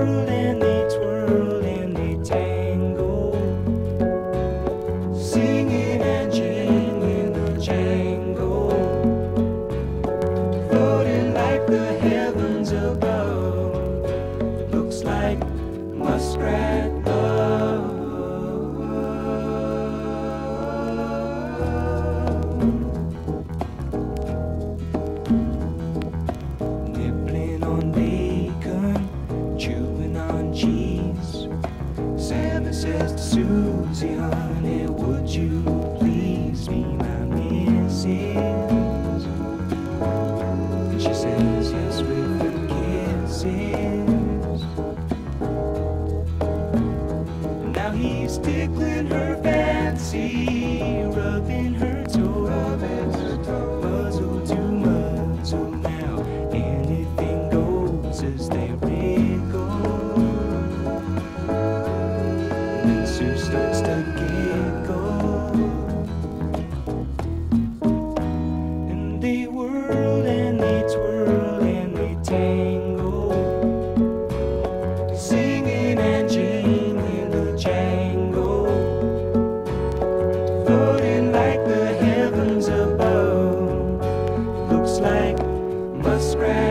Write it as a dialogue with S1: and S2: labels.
S1: and they twirl and they tangle, singing and jingling a jangle, floating like the heavens above. Tickling her fancy, rubbing her muskrat.